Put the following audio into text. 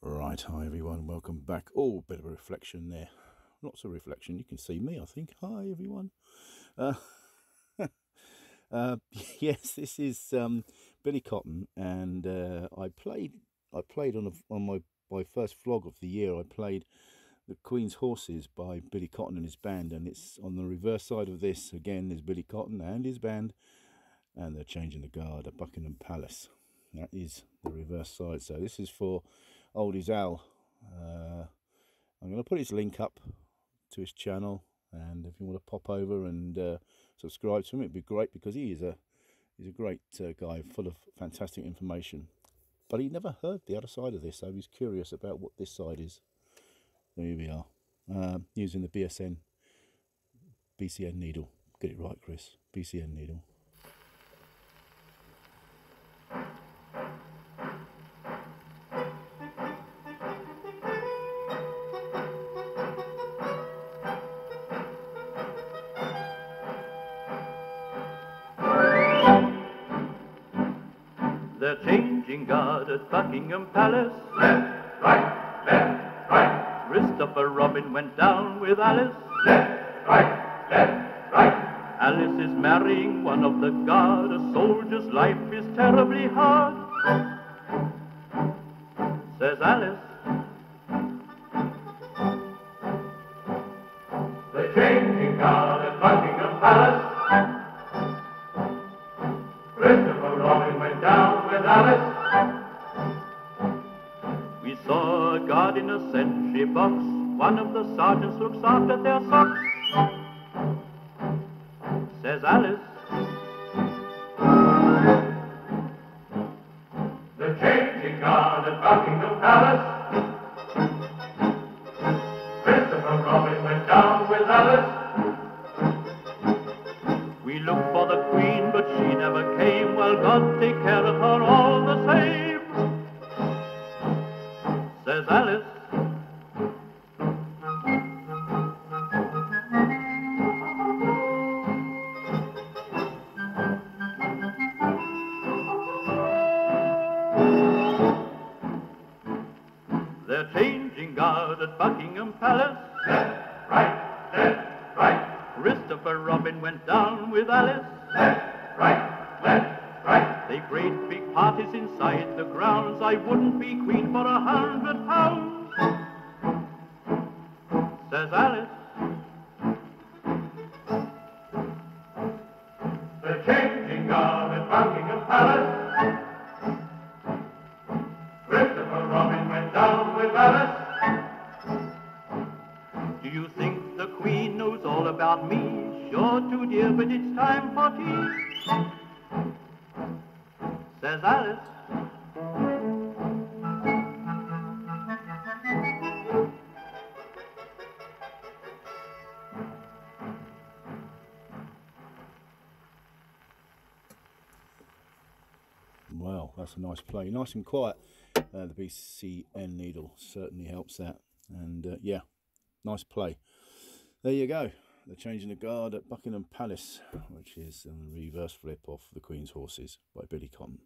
Right, hi everyone, welcome back. Oh, bit of a reflection there. Lots of reflection. You can see me, I think. Hi everyone. Uh, uh, yes, this is um, Billy Cotton, and uh, I played. I played on a, on my my first vlog of the year. I played the Queen's Horses by Billy Cotton and his band, and it's on the reverse side of this. Again, there's Billy Cotton and his band, and they're changing the guard at Buckingham Palace. That is the reverse side. So this is for Oldies Al. Uh, I'm going to put his link up to his channel, and if you want to pop over and uh, subscribe to him, it'd be great because he is a he's a great uh, guy, full of fantastic information. But he never heard the other side of this, so he's curious about what this side is. So here we are, um, using the BSN BCN needle. Get it right, Chris. BCN needle. They're changing guard at Buckingham Palace. Left, right, left, right, Christopher Robin went down with Alice. left, right, left, right. Alice is marrying one of the guard. A soldier's life is terribly hard. Says Alice. A guard in a sentry box. One of the sergeants looks after their socks. Says Alice. The changing guard at Buckingham Palace. Christopher Robin went down with Alice. Palace. Left, right, left, right, Christopher Robin went down with Alice. left, right, left, right. They great big parties inside the grounds. I wouldn't be queen for a hundred pounds. Says Alice. About me? Sure to, dear, but it's time for tea. Says Alice. Wow, that's a nice play. Nice and quiet. Uh, the BCN needle certainly helps that. And uh, yeah, nice play. There you go. They're changing the guard at Buckingham Palace, which is a reverse flip off The Queen's Horses by Billy Cotton.